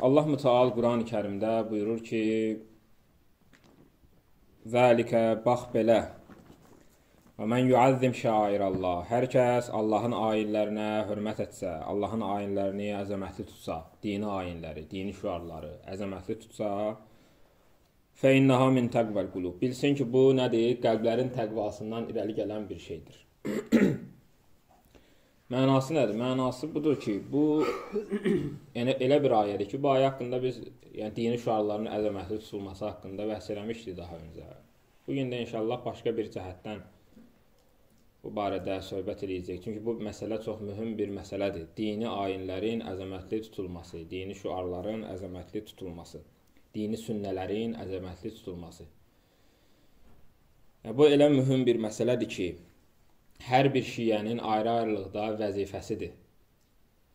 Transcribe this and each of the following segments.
Allah Müteal Quran-ı Kərimdə buyurur ki: "Zəlikə bax belə. Və men yuazzim şairallah. Hər kəs Allahın ayinlərinə hörmət etsə, Allahın ayinlərini əzəmətli tutsa, dini ayinləri, dini şüarları əzəmətli tutsa, fə innaha min təqval qulub. Bilsin ki, bu nədir? Qəlblərin təqvasından irəli gələn bir şeydir. Mənası nədir? Mənası budur ki, bu yəni elə bir ayədir ki, bu ayə haqqında biz yəni dini şüarların əzəmətli tutulması haqqında bəhs eləmişdik daha öncə. Bu gün də inşallah başqa bir cəhətdən bu barədə söhbət edəcəyik. Çünki bu məsələ çox mühüm bir məsələdir. Dini ayinlərin əzəmətli tutulması, dini şüarların əzəmətli tutulması, dini sünnələrin əzəmətli tutulması. Yəni, bu elə mühüm bir məsələdir ki, hər bir şiənin ayrı-ayrılıqda vəzifəsidir.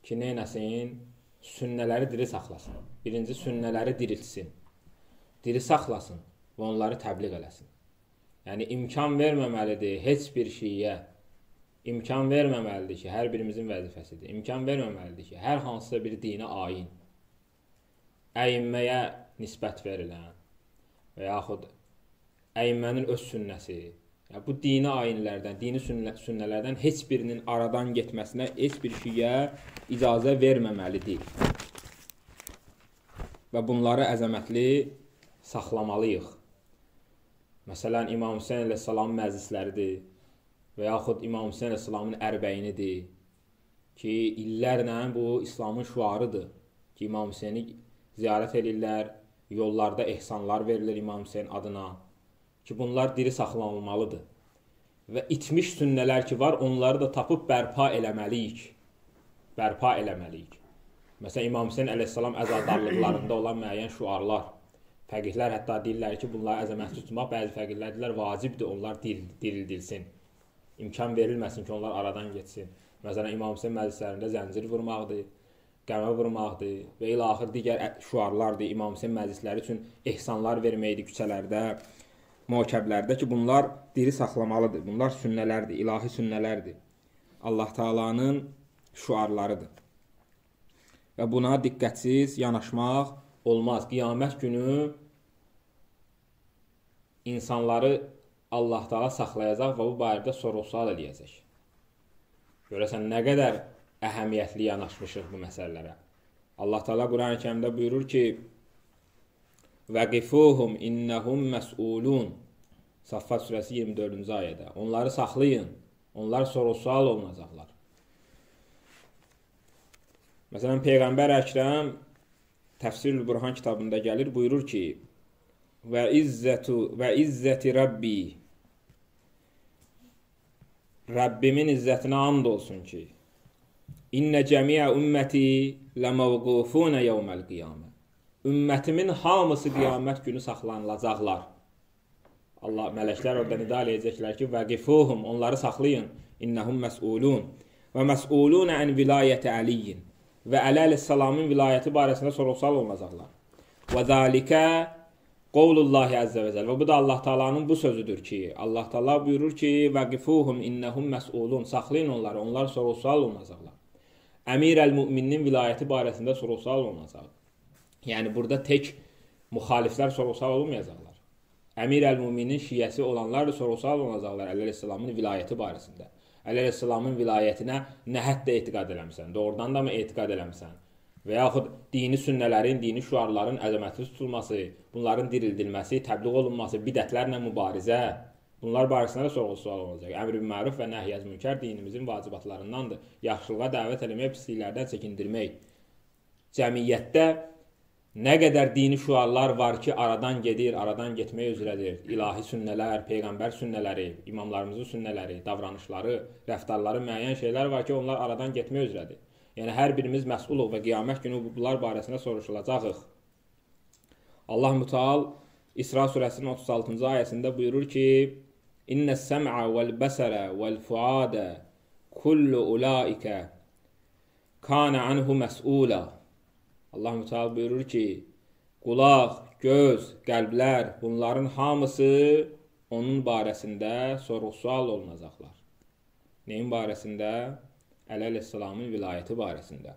Ki, neynəsin? Sünnələri diri saxlasın. Birinci, sünnələri diriltsin. Diri saxlasın və onları təbliğ eləsin. Yəni, imkan verməməlidir heç bir şiyə. İmkan verməməlidir ki, hər birimizin vəzifəsidir. İmkan verməməlidir ki, hər hansısa bir dinə ayin, əyinməyə nisbət verilən və yaxud əyinmənin öz sünnəsi, Yəni bu dini ayinlərdən, dini sünnə, sünnələrdən heç birinin aradan getməsinə heç bir şeyə icazə verməməlidir. Və bunları əzəmətli saxlamalıyıq. Məsələn, İmam Hüseyn əleyhissalamın məclisləridir və yaxud İmam Hüseyn əleyhissalamın ərbəyinidir ki, illərlə bu İslamın şüarıdır ki, İmam Hüseyni ziyarət edirlər, yollarda ehsanlar verilir İmam Hüseyn adına ki, bunlar diri saxlanılmalıdır. Və itmiş sünnələr ki var, onları da tapıb bərpa eləməliyik. Bərpa eləməliyik. Məsələn, İmam Hüseyn əleyhissalam əzadarlıqlarında olan müəyyən şüarlar. Fəqihlər hətta deyirlər ki, bunları əzəmətli tutmaq, bəzi fəqihlər deyirlər, vacibdir, onlar diril, dirildilsin. İmkan verilməsin ki, onlar aradan getsin. Məsələn, İmam Hüseyn məclislərində zəncir vurmaqdır, qəmə vurmaqdır və ilaxır digər şüarlardır. İmam Hüseyn məclisləri üçün ehsanlar verməkdir küçələrdə, mökəblərdə ki, bunlar diri saxlamalıdır. Bunlar sünnələrdir, ilahi sünnələrdir. Allah Taala'nın şüarlarıdır. Və buna diqqətsiz yanaşmaq olmaz. Qiyamət günü insanları Allah Taala saxlayacaq və bu barədə sorğu-sual eləyəcək. Görəsən nə qədər əhəmiyyətli yanaşmışıq bu məsələlərə. Allah Taala Qurani-Kərimdə buyurur ki: Vəqifuhum innəhum məs'ulun. Saffat surəsi 24-cü ayədə. Onları saxlayın. Onlar soru-sual olunacaqlar. Məsələn, Peyğəmbər Əkrəm Təfsirül Burhan kitabında gəlir, buyurur ki: "Və izzətu və izzəti Rabbi" Rəbbimin izzətinə and olsun ki, "İnnə cəmiə ümməti ləməvqufun yevməl qiyamə." Ümmətimin hamısı qiyamət günü saxlanılacaqlar. Allah mələklər orada nida eləyəcəklər ki, vəqifuhum, onları saxlayın. İnnəhum məs'ulun və məs'ulun ən vilayəti Əliyin və Əli əleyhissalamın vilayəti barəsində sorğu-sual olunacaqlar. Və zəlikə qovlullahi əzzə və cəl. Və bu da Allah Taala'nın bu sözüdür ki, Allah Taala buyurur ki, vəqifuhum innəhum məs'ulun. Saxlayın onları, onlar sorğu-sual olunacaqlar. Əmir əl-Müminin vilayəti barəsində sorğu-sual olunacaq. Yəni burada tək müxaliflər sorğu-sual olmayacaqlar. Əmir əl-Müminin şiəsi olanlar da sorğu-sual olacaqlar Əli əleyhissalamın vilayəti barəsində. Əli əleyhissalamın vilayətinə nə həddə etiqad eləmisən? Doğrudan da mı etiqad eləmisən? Və yaxud dini sünnələrin, dini şüarların əzəmətli tutulması, bunların dirildilməsi, təbliğ olunması, bidətlərlə mübarizə, bunlar barəsində də sorğu-sual olacaq. Əmr-bil məruf və nəhy-əz münkər dinimizin vacibatlarındandır. Yaxşılığa dəvət etmək, pisliklərdən çəkindirmək. Cəmiyyətdə Nə qədər dini şüarlar var ki, aradan gedir, aradan getmək üzrədir. İlahi sünnələr, peyğəmbər sünnələri, imamlarımızın sünnələri, davranışları, rəftarları, müəyyən şeylər var ki, onlar aradan getmək üzrədir. Yəni hər birimiz məsulluq və qiyamət günü bunlar barəsində soruşulacağıq. Allah Müteal İsra surəsinin 36-cı ayəsində buyurur ki: "İnnəs-səm'a vel-bəsərə vel-fuadə kullu ulaika kana anhu məs'ula." Allah Müteal buyurur ki, qulaq, göz, qəlblər, bunların hamısı onun barəsində sorğu-sual olunacaqlar. Neyin barəsində? Əli əleyhissalamın vilayəti barəsində.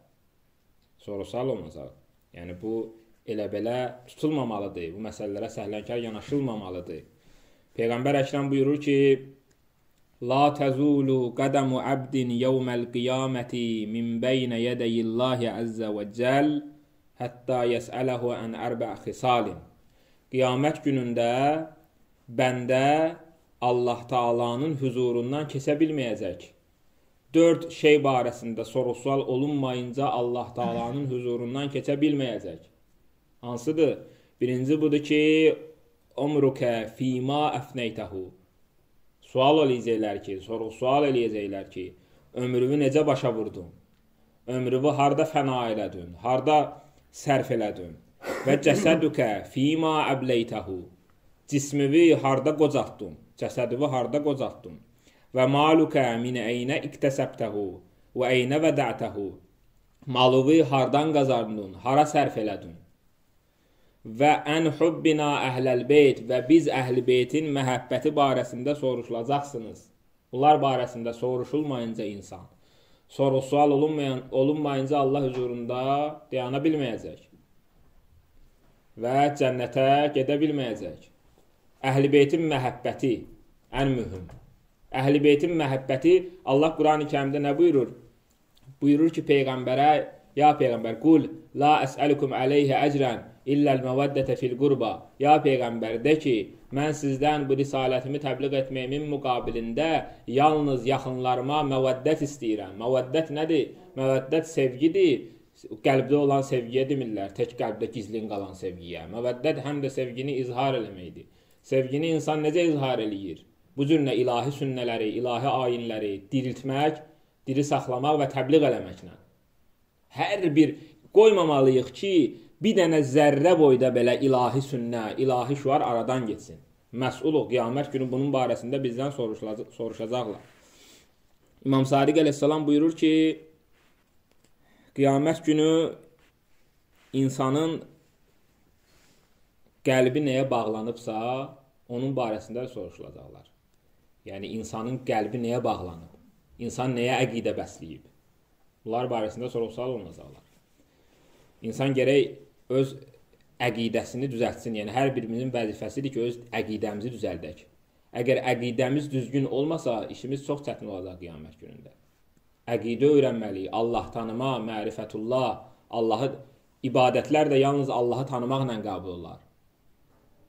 Sorğu-sual olunacaq. Yəni bu elə belə tutulmamalıdır. Bu məsələlərə səhlənkar yanaşılmamalıdır. Peyğəmbər Əkrəm buyurur ki: La tazulu qadamu abdin yawmal qiyamati min bayna yaday Allah azza və cəl hətta yəs'ələhu an arba' xisalin. Qiyamət günündə bəndə Allah Taala'nın huzurundan keçə bilməyəcək. 4 şey barəsində soru-sual olunmayınca Allah Taala'nın huzurundan keçə bilməyəcək. Hansıdır? Birinci budur ki, umruka fima afnaytahu. Sual eləyəcəklər ki, soru-sual eləyəcəklər ki, ömrünü necə başa vurdun? Ömrünü harda fəna elədin? Harda sərf elədin? Və cəsədükə fima əbləytəhu. Cismini harda qocatdın? Cəsədini harda qocatdın? Və maluka min əynə iktəsəbtəhu və əynə vədətəhu. Malığı hardan qazandın, hara sərf elədin? Və ən hubbina əhləl beyt və biz əhl-i beytin məhəbbəti barəsində soruşulacaqsınız. Bunlar barəsində soruşulmayınca insan, soru-sual olunmayan, olunmayınca Allah huzurunda dayana bilməyəcək və cənnətə gedə bilməyəcək. Əhl-i beytin məhəbbəti ən mühüm. Əhl-i beytin məhəbbəti Allah Qurani Kərimdə nə buyurur? Buyurur ki, peyğəmbərə, ya peyğəmbər, qul la əsəlukum əleyhə əcrən illəl məvəddətə fil qurba. Ya peyğəmbər de ki, mən sizdən bu risalətimi təbliğ etməyimin müqabilində yalnız yaxınlarıma məvəddət istəyirəm. Məvəddət nədir? Məvəddət sevgidir. Qəlbdə olan sevgiyə demirlər, tək qəlbdə gizlin qalan sevgiyə. Məvəddət həm də sevgini izhar eləməkdir. Sevgini insan necə izhar eləyir? bu cür nə ilahi sünnələri, ilahi ayinləri diriltmək, diri saxlamaq və təbliğ eləməklə. Hər bir qoymamalıyıq ki, bir dənə zərrə boyda belə ilahi sünnə, ilahi şüar aradan getsin. Məsuluq qiyamət günü bunun barəsində bizdən soruşacaqlar. İmam Sadiq əleyhissalam buyurur ki, qiyamət günü insanın qəlbi nəyə bağlanıbsa, onun barəsində soruşulacaqlar. Yəni insanın qəlbi nəyə bağlanıb? İnsan nəyə əqidə bəsləyib? Bunlar barəsində sorğu-sual olunacaqlar. İnsan gərək öz əqidəsini düzəltsin. Yəni hər birimizin vəzifəsidir ki, öz əqidəmizi düzəldək. Əgər əqidəmiz düzgün olmasa, işimiz çox çətin olacaq qiyamət günündə. Əqidə öyrənməliyik, Allah tanıma, mərifətullah, Allahı ibadətlər də yalnız Allahı tanımaqla qəbul olar.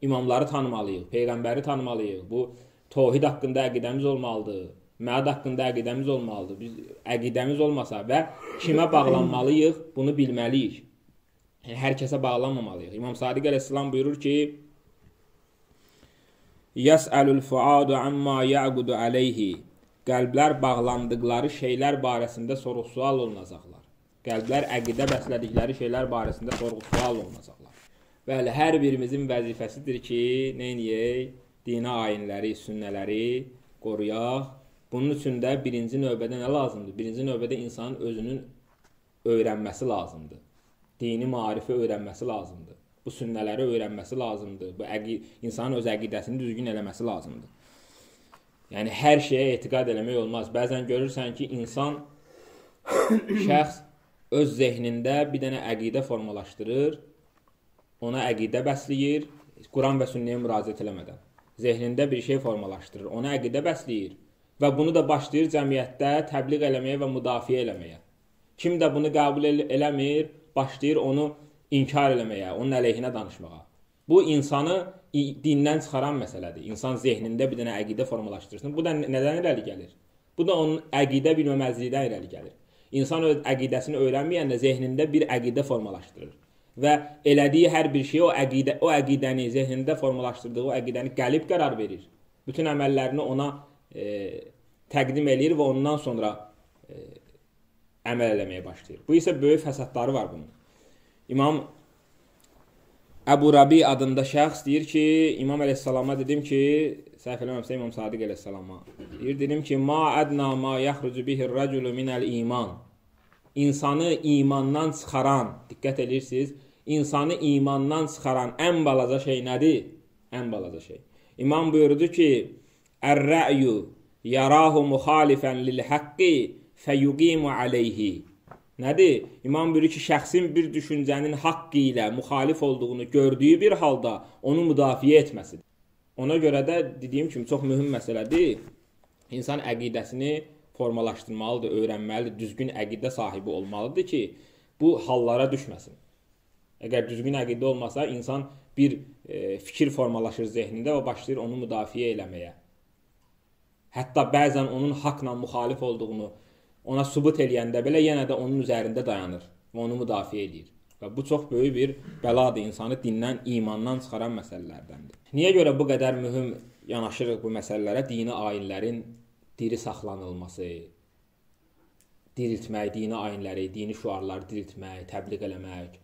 İmamları tanımalıyıq, peyğəmbəri tanımalıyıq. Bu Tohid haqqında əqidəmiz olmalıdır. Məad haqqında əqidəmiz olmalıdır. Biz əqidəmiz olmasa və kimə bağlanmalıyıq, bunu bilməliyik. Yəni, hər kəsə bağlanmamalıyıq. İmam Sadiq əleyhissalam buyurur ki: Yəsəlul fuadu amma ya'budu alayhi. Qəlblər bağlandıqları şeylər barəsində sorğu-sual olunacaqlar. Qəlblər əqidə bəslədikləri şeylər barəsində sorğu-sual olunacaqlar. Bəli, hər birimizin vəzifəsidir ki, nə edək? dini ayinləri, sünnələri qoruyaq. Bunun üçün də birinci növbədə nə lazımdır? Birinci növbədə insanın özünün öyrənməsi lazımdır. Dini marifi öyrənməsi lazımdır. Bu sünnələri öyrənməsi lazımdır. Bu əqi insanın öz əqidəsini düzgün eləməsi lazımdır. Yəni hər şeyə etiqad eləmək olmaz. Bəzən görürsən ki, insan şəxs öz zehnində bir dənə əqidə formalaşdırır, ona əqidə bəsləyir, Quran və sünnəyə müraciət eləmədən zehnində bir şey formalaşdırır, ona əqidə bəsləyir və bunu da başlayır cəmiyyətdə təbliğ eləməyə və müdafiə eləməyə. Kim də bunu qəbul el eləmir, başlayır onu inkar eləməyə, onun əleyhinə danışmağa. Bu insanı dindən çıxaran məsələdir. İnsan zehnində bir dənə əqidə formalaşdırsın. Bu da nədən irəli gəlir? Bu da onun əqidə bilməməzliyindən irəli gəlir. İnsan öz əqidəsini öyrənməyəndə zehnində bir əqidə formalaşdırır və elədiyi hər bir şey o əqidə o əqidəni zehnində formalaşdırdığı o əqidəni qəlib qərar verir. Bütün əməllərini ona e, təqdim eləyir və ondan sonra e, əməl eləməyə başlayır. Bu isə böyük fəsadları var bunun. İmam Əbu Rabi adında şəxs deyir ki, İmam əleyhissalama dedim ki, səhv eləmirəmsə İmam Sadiq əleyhissalama deyir, dedim ki, ma adna ma yaxrucu bihi-r-raculu minəl-iman. İnsanı imandan çıxaran, diqqət edirsiniz, insanı imandan çıxaran ən balaca şey nədir? Ən balaca şey. İmam buyurdu ki, Ər-rə'yu yarahu muxalifən lil-haqqi fəyuqimu aleyhi. Nədir? İmam buyurur ki, şəxsin bir düşüncənin haqqı ilə müxalif olduğunu gördüyü bir halda onu müdafiə etməsidir. Ona görə də dediyim kimi çox mühüm məsələdir. İnsan əqidəsini formalaşdırmalıdır, öyrənməlidir, düzgün əqidə sahibi olmalıdır ki, bu hallara düşməsin. Əgər düzgün əqidə olmasa, insan bir e, fikir formalaşır zehnində və başlayır onu müdafiə eləməyə. Hətta bəzən onun haqla müxalif olduğunu ona sübut eləyəndə belə yenə də onun üzərində dayanır və onu müdafiə edir. Və bu çox böyük bir bəladır, insanı dindən, imandan çıxaran məsələlərdəndir. Niyə görə bu qədər mühüm yanaşırıq bu məsələlərə? Dini ayinlərin diri saxlanılması, diriltmək, dini ayinləri, dini şüarları diriltmək, təbliğ eləmək.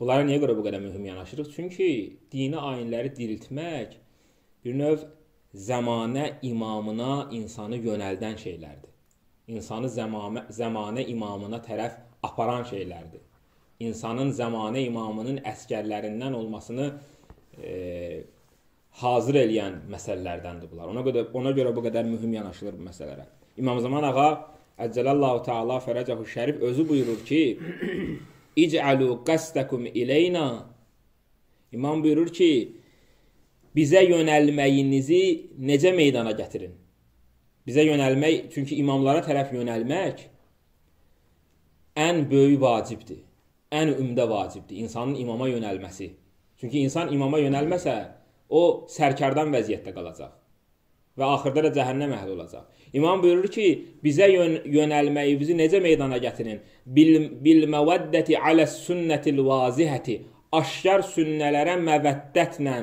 Bunlara niyə görə bu qədər mühüm yanaşırıq? Çünki dini ayinləri diriltmək bir növ zəmanə imamına insanı yönəldən şeylərdir. İnsanı zəmanə, zəmanə imamına tərəf aparan şeylərdir insanın zamanə imamının əskərlərindən olmasını e, hazır eləyən məsələlərdəndir bunlar. Ona görə ona görə bu qədər mühüm yanaşılır bu məsələlərə. İmam Zaman ağa Əcəlallahu Teala fərəcahu şərif özü buyurur ki: "İc'alu qasdakum ileyna" İmam buyurur ki, bizə yönəlməyinizi necə meydana gətirin? Bizə yönəlmək, çünki imamlara tərəf yönəlmək ən böyük vacibdir ən ümdə vacibdir insanın imama yönəlməsi. Çünki insan imama yönəlməsə, o sərkardan vəziyyətdə qalacaq və axırda da cəhənnəm əhli olacaq. İmam buyurur ki, bizə yön yönəlməyimizi necə meydana gətirin? Bil, bil məvəddəti alə sünnətil vazihəti. Aşkar sünnələrə məvəddətlə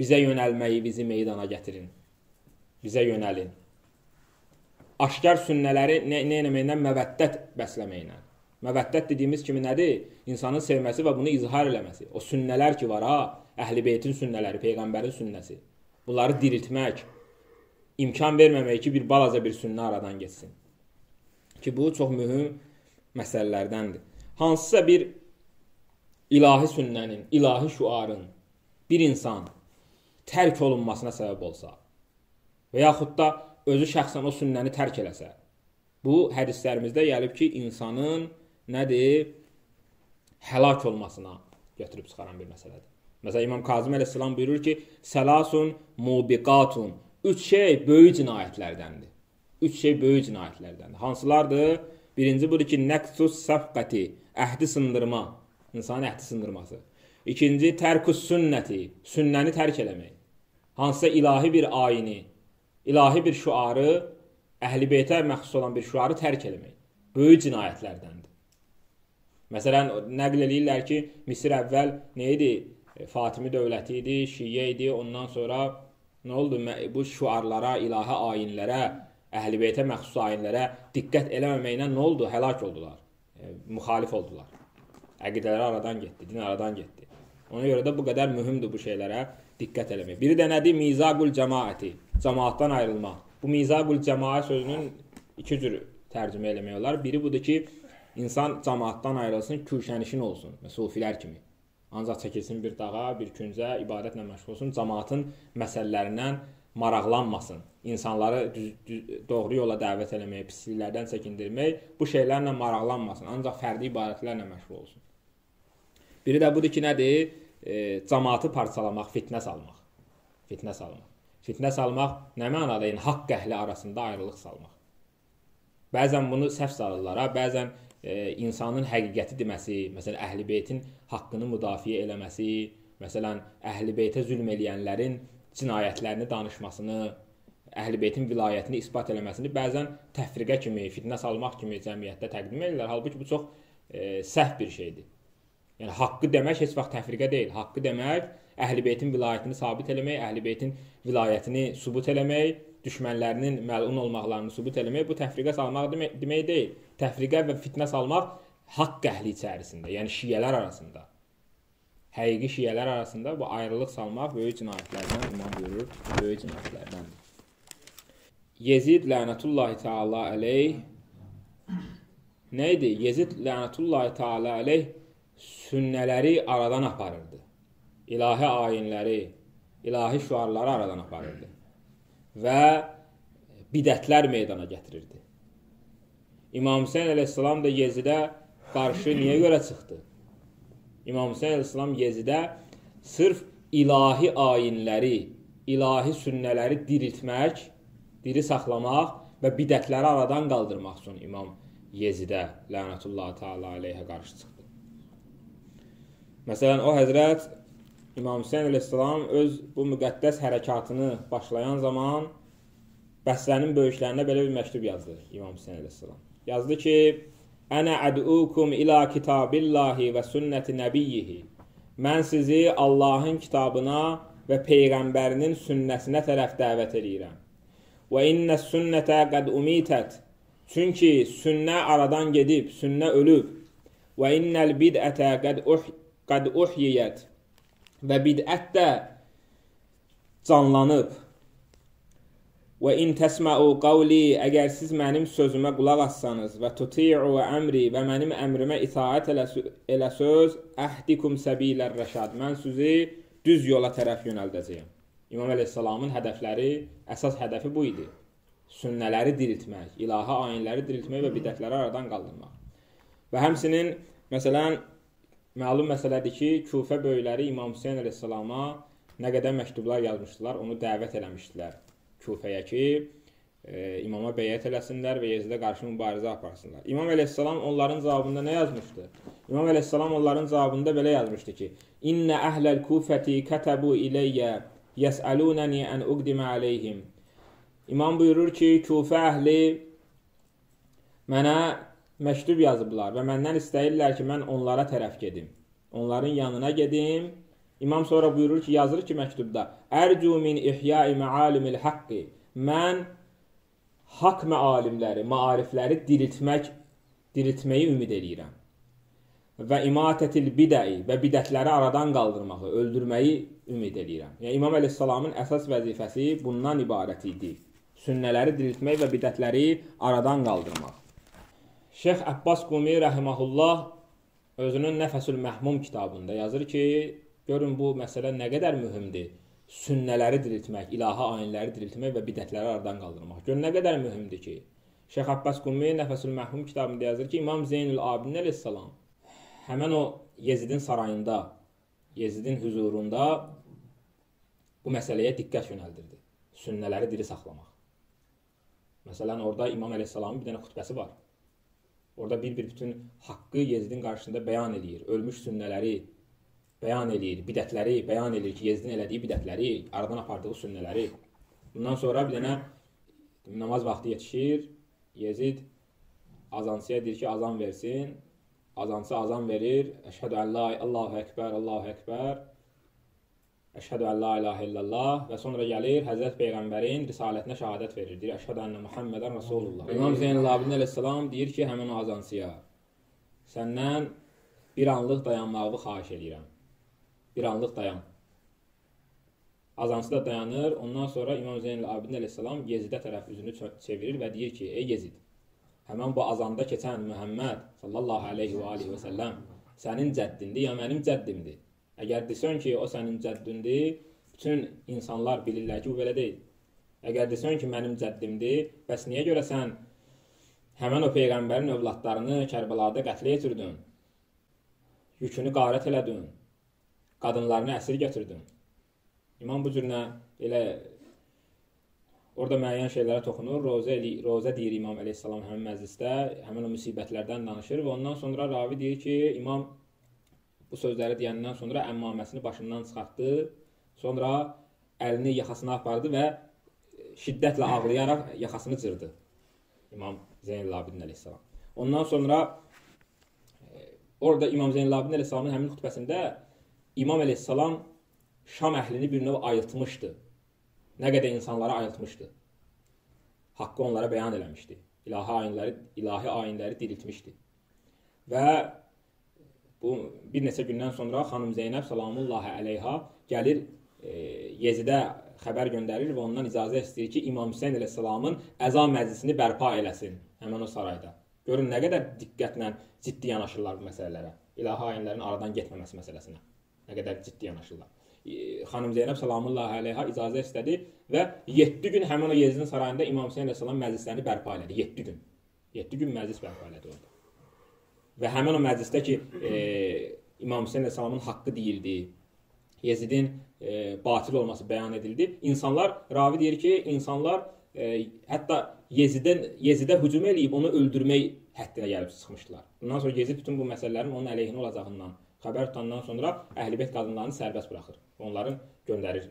bizə yönəlməyimizi meydana gətirin. Bizə yönəlin. Aşkar sünnələri nə, nə etməklə? Məvəddət bəsləməklə. Məvəddət dediyimiz kimi nədir? İnsanın sevməsi və bunu izhar eləməsi. O sünnələr ki var ha, Əhl-i Beytin sünnələri, peyğəmbərin sünnəsi. Bunları diriltmək, imkan verməmək ki, bir balaca bir sünnə aradan getsin. Ki bu çox mühüm məsələlərdəndir. Hansısa bir ilahi sünnənin, ilahi şüarın bir insan tərk olunmasına səbəb olsa və yaxud da özü şəxsən o sünnəni tərk eləsə, bu hədislərimizdə gəlib ki, insanın nədir? Həlak olmasına götürüb çıxaran bir məsələdir. Məsələn İmam Kazım əleyhissalam buyurur ki, "Salasun mubiqatun." Üç şey böyük cinayətlərdəndir. Üç şey böyük cinayətlərdəndir. Hansılardır? Birinci budur ki, naqsus safqati, əhdi sındırma, insanın əhdi sındırması. İkinci tərkus sünnəti, sünnəni tərk eləmək. Hansısa ilahi bir ayini, ilahi bir şüarı, əhl-i beytə məxsus olan bir şüarı tərk eləmək. Böyük cinayətlərdəndir. Məsələn, nəql eləyirlər ki, Misir əvvəl nə idi? E, Fatimi dövləti idi, Şiyə idi. Ondan sonra nə oldu? Bu şüarlara, ilahi ayinlərə, Əhl-i-Beytə məxsus ayinlərə diqqət eləməməklə nə oldu? Həlak oldular. E, müxalif oldular. Əqidələri aradan getdi, din aradan getdi. Ona görə də bu qədər mühümdür bu şeylərə diqqət eləmək. Biri də nədir? Mizaqul cəmaəti, cəmaatdan ayrılma. Bu mizaqul cəmaə sözünün iki cür tərcümə eləmək olar. Biri budur ki, insan cəmaatdan ayrılsın, kürşənişin olsun, sufilər kimi. Ancaq çəkilsin bir dağa, bir küncə, ibadətlə məşğul olsun, cəmaatın məsələlərindən maraqlanmasın. İnsanları düz, düz, doğru yola dəvət eləmək, pisliklərdən çəkindirmək, bu şeylərlə maraqlanmasın. Ancaq fərdi ibadətlərlə məşğul olsun. Biri də budur ki, nədir? E, cəmaatı parçalamaq, fitnə salmaq. Fitnə salmaq. Fitnə salmaq nə mənada? Yəni haqq əhli arasında ayrılıq salmaq. Bəzən bunu səhv salırlar, ha, bəzən e, insanın həqiqəti deməsi, məsələn, Əhlibeytin haqqını müdafiə eləməsi, məsələn, Əhlibeytə zülm eləyənlərin cinayətlərini danışmasını, Əhlibeytin vilayətini isbat eləməsini bəzən təfriqə kimi, fitnə salmaq kimi cəmiyyətdə təqdim edirlər. Halbuki bu çox e, səhv bir şeydir. Yəni haqqı demək heç vaxt təfriqə deyil. Haqqı demək Əhlibeytin vilayətini sabit eləmək, Əhlibeytin vilayətini sübut eləmək, düşmənlərinin məlun olmaqlarını sübut eləmək bu təfriqə salmaq demək, demək deyil. Təfriqə və fitnə salmaq haqq əhli içərisində, yəni şiyələr arasında. Həqiqi şiyələr arasında bu ayrılıq salmaq böyük cinayətlərdən imam buyurur, böyük cinayətlərdəndir. Yezid lənətullahi təala əleyh nə idi? Yezid lənətullahi təala əleyh sünnələri aradan aparırdı. İlahi ayinləri, ilahi şüarları aradan aparırdı və bidətlər meydana gətirirdi. İmam Hüseyn əleyhissalam da Yezidə qarşı niyə görə çıxdı? İmam Hüseyn əleyhissalam Yezidə sırf ilahi ayinləri, ilahi sünnələri diriltmək, diri saxlamaq və bidətləri aradan qaldırmaq üçün İmam Yezidə lənətullah təala aleyhə qarşı çıxdı. Məsələn, o həzrət İmam Hüseyn əleyhissalam öz bu müqəddəs hərəkatını başlayan zaman Bəsrənin böyüklərinə belə bir məktub yazdı İmam Hüseyn əleyhissalam. Yazdı ki: Ənə əd'ukum ila kitabillahi və sünnəti nəbiyyihi. Mən sizi Allahın kitabına və peyğəmbərinin sünnəsinə tərəf dəvət edirəm. Və innə sünnətə qəd umitət. Çünki sünnə aradan gedib, sünnə ölüb. Və innəl bid'ətə qəd uh qəd uhyiyət. Və bid'ət də canlanıb. Və in təsməu qavli, əgər siz mənim sözümə qulaq assanız və tuti'u əmri və mənim əmrimə itaət elə, söz, əhdikum səbilər rəşad. Mən sizi düz yola tərəf yönəldəcəyəm. İmam əleyhissalamın hədəfləri, əsas hədəfi bu idi. Sünnələri diriltmək, ilahi ayinləri diriltmək və bidətləri aradan qaldırmaq. Və həmsinin, məsələn, məlum məsələdir ki, Kufə böyükləri İmam Hüseyn əleyhissalama nə qədər məktublar yazmışdılar, onu dəvət eləmişdilər. Kufəyə ki, e, imama beyət eləsinlər və Yezidə qarşı mübarizə aparsınlar. İmam əleyhissalam onların cavabında nə yazmışdı? İmam əleyhissalam onların cavabında belə yazmışdı ki: "İnnə əhləl Kufəti katabu ileyyə yəsəlunəni an uqdimə aleyhim." İmam buyurur ki, Kufə əhli mənə məktub yazıblar və məndən istəyirlər ki, mən onlara tərəf gedim. Onların yanına gedim İmam sonra buyurur ki, yazır ki məktubda: "Ərcu min ihyai maalimil haqqi." Mən haqq məalimləri, maarifləri diriltmək, diriltməyi ümid eləyirəm. Və imatətil bidəi və bidətləri aradan qaldırmağı, öldürməyi ümid eləyirəm. Yəni İmam əleyhissalamın əsas vəzifəsi bundan ibarət idi. Sünnələri diriltmək və bidətləri aradan qaldırmaq. Şeyx Abbas Qumi rəhiməhullah özünün Nəfəsül Məhmum kitabında yazır ki, Görün bu məsələ nə qədər mühümdür. Sünnələri diriltmək, ilahi ayinləri diriltmək və bidətləri aradan qaldırmaq. Görün nə qədər mühümdür ki, Şeyx Abbas Qummi Nəfəsül Məhmum kitabında yazır ki, İmam Zeynül Abidin əleyhissalam həmin o Yezidin sarayında, Yezidin huzurunda bu məsələyə diqqət yönəldirdi. Sünnələri diri saxlamaq. Məsələn, orada İmam əleyhissalamın bir dənə xutbəsi var. Orada bir-bir bütün haqqı Yezidin qarşısında bəyan eləyir. Ölmüş sünnələri, bəyan eləyir, bidətləri bəyan eləyir ki, Yezdin elədiyi bidətləri, aradan apardığı sünnələri. Bundan sonra bir dənə namaz vaxtı yetişir. Yezid azansıya deyir ki, azan versin. Azansı azan verir. Əşhədü ən la Allahu əkbər, Allahu əkbər. Əşhədü ən la ilahə illallah və sonra gəlir Həzrət Peyğəmbərin risalətinə şahadət verir. Deyir, əşhədü ənə Muhammedən Rasulullah. İmam Zeynəl Abidin əleyhissalam deyir ki, həmin azansıya səndən bir anlıq dayanmağı xahiş edirəm bir anlıq dayan. Azansı da dayanır. Ondan sonra İmam Zeynəl Abidin əleyhissalam Yezidə tərəf üzünü çevirir və deyir ki, ey Yezid, həmən bu azanda keçən Mühəmməd sallallahu aleyhi və alihi və səlləm sənin cəddindir ya mənim cəddimdir. Əgər desən ki, o sənin cəddindir, bütün insanlar bilirlər ki, bu belə deyil. Əgər desən ki, mənim cəddimdir, bəs niyə görə sən həmən o Peyğəmbərin övladlarını Kərbəlada qətlə yetirdin? Yükünü qarət elədin, qadınlarını əsir götürdün. İmam bu cürlə elə orada müəyyən şeylərə toxunur. Rozə eli, rozə deyir İmam əleyhissalam həmin məclisdə, həmin o müsibətlərdən danışır və ondan sonra ravi deyir ki, İmam bu sözləri deyəndən sonra əmmaməsini başından çıxartdı. Sonra əlini yaxasına apardı və şiddətlə ağlayaraq yaxasını cırdı. İmam Zeynəl Abidin əleyhissalam. Ondan sonra e, orada İmam Zeynəl Abidin əleyhissalamın həmin xutbəsində İmam əleyhissalam Şam əhlini bir növ ayıltmışdı. Nə qədər insanlara ayıltmışdı. Haqqı onlara bəyan eləmişdi. İlahi ayinləri, ilahi ayinləri diriltmişdi. Və bu bir neçə gündən sonra xanım Zeynəb salamullahi əleyha gəlir e, Yezidə xəbər göndərir və ondan icazə istəyir ki, İmam Hüseyn əleyhissalamın əza məclisini bərpa eləsin həmin o sarayda. Görün nə qədər diqqətlə ciddi yanaşırlar bu məsələlərə. İlahi ayinlərin aradan getməməsi məsələsinə nə qədər ciddi yanaşırlar. Xanım Zeynəb salamullah əleyha icazə istədi və 7 gün həmin o Yezidin sarayında İmam Hüseyn əleyhissalam məclislərini bərpa elədi. 7 gün. 7 gün məclis bərpa elədi orada. Və həmin o məclisdə ki, e, İmam Hüseyn əleyhissalamın haqqı deyildi. Yezidin e, batil olması bəyan edildi. İnsanlar ravi deyir ki, insanlar e, hətta Yezidən Yezidə hücum eləyib onu öldürmək həddinə gəlib çıxmışdılar. Bundan sonra Yezid bütün bu məsələlərin onun əleyhinə olacağından xəbər tutandan sonra Əhlibeyt qadınlarını sərbəst buraxır. Onları göndərir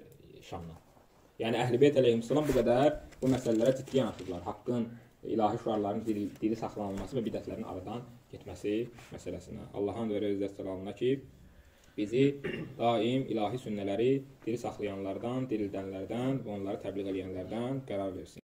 Şamdan. Yəni Əhlibeyt əleyhissalam bu qədər bu məsələlərə ciddi yanaşırlar. Haqqın, ilahi şüarların dili, dili saxlanılması və bidətlərin aradan getməsi məsələsinə. Allahın və Rəzzət ki, bizi daim ilahi sünnələri dili saxlayanlardan, dirildənlərdən və onları təbliğ edənlərdən qərar versin.